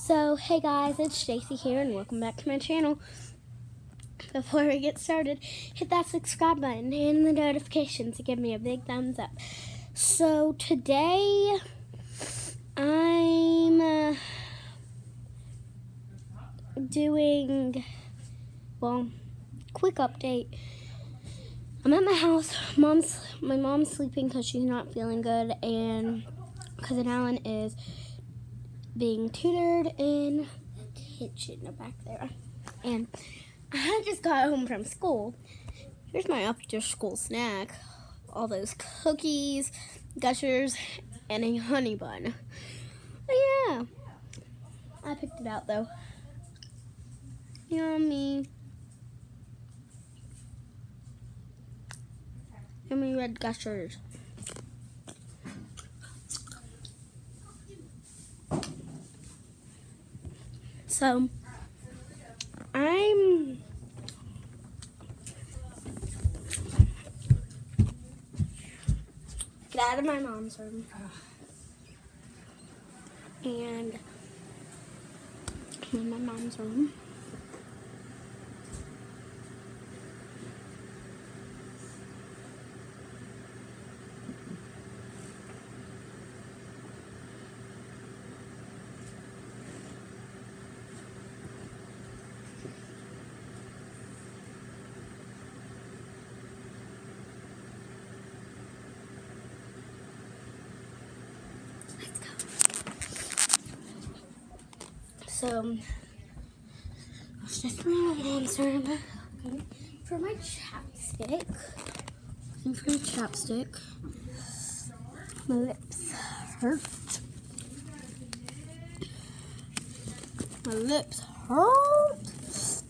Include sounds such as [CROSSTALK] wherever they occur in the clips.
So, hey guys, it's Stacy here, and welcome back to my channel. Before we get started, hit that subscribe button and the notification to give me a big thumbs up. So, today, I'm uh, doing, well, quick update. I'm at my house. Mom's my mom's sleeping because she's not feeling good, and cousin Alan is being tutored in the kitchen back there. And I just got home from school. Here's my after school snack. All those cookies, gushers, and a honey bun. But yeah. I picked it out though. Yummy. Yummy red gushers. So, I'm get out of my mom's room and I'm in my mom's room. Let's go. So, um, I was just my room looking for my chapstick. Looking for my chapstick. My lips hurt. My lips hurt.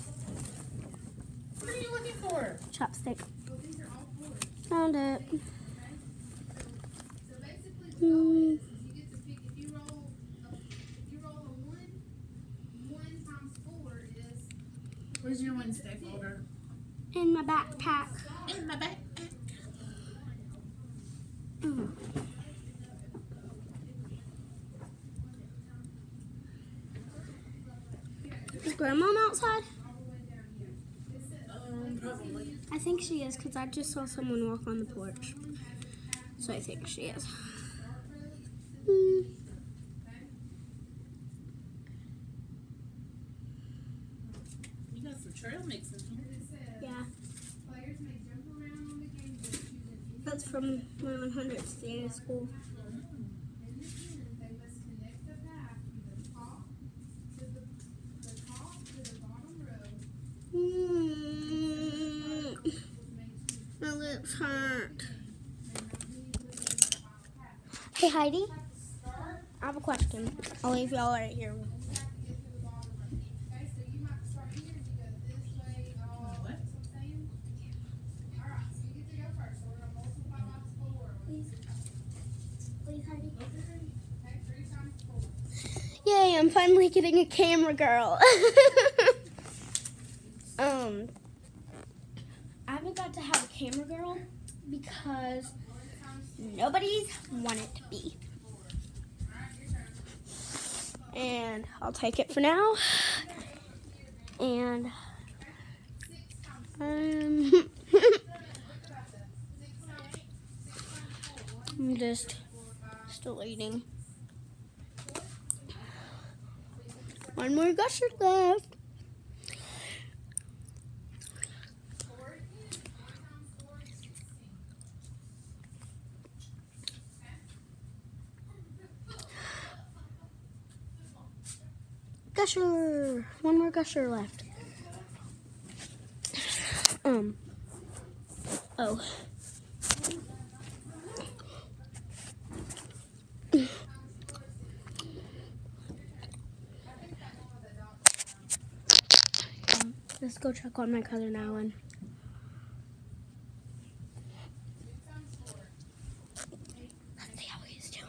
What are you looking for? Chapstick. Found it. So basically, what Hmm. it is, is you get to pick, if you roll, a- if you roll a one, one times four is, Where's your Wednesday folder? In my backpack. In my backpack. Mm. Is Grandma outside? Um, probably. I think she is because I just saw someone walk on the porch. So I think she is. Mm. You got some trail mix in here. Yeah, players may jump around on the game board choosing any that's from my 100th day of school. In the end, they must connect the path from the top to the, the top to the bottom row, Mm. was made to My lips hurt. may not be within the top path. Hey Heidi, I have a question. I'll leave y'all right here. You have to get to the bottom row. Okay, so you might start here and you go this way, all, What? what I'm saying? Alright, so you get to go first, so we're gonna multiply by four. Please. Please, Heidi. Okay, three times four. Yay, I'm finally getting a camera girl. [LAUGHS] um, I haven't got to have a camera girl because nobody's wanted to be. And I'll take it for now. And um, [LAUGHS] I'm just still eating. One more gusher left. Gusher. One more gusher left. Um. Oh. Um, let's go check on my cousin Alan. Let's see how he's doing.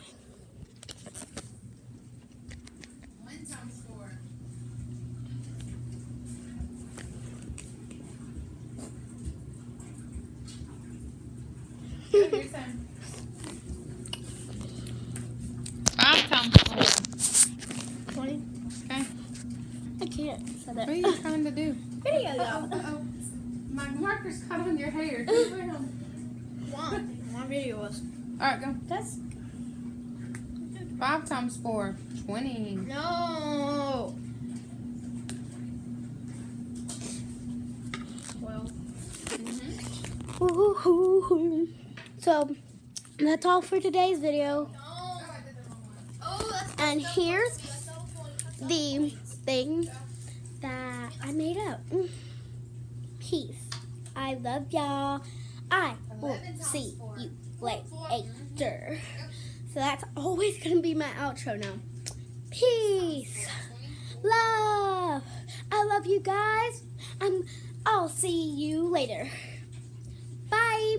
One times four. Your turn. Five times four. Twenty. Okay. I can't. So What are you trying to do? [LAUGHS] video, Uh-oh, uh-oh. My marker's caught on your hair. [LAUGHS] One. One video was. Alright, go. That's Five times four. Twenty. no. Well. Mm-hmm. So that's all for today's video. Oh, I did the wrong one. And here's the thing that I made up. Peace. I love y'all. I will see you later. So that's always going to be my outro now. Peace. Love. I love you guys. Um, I'll see you later. Bye.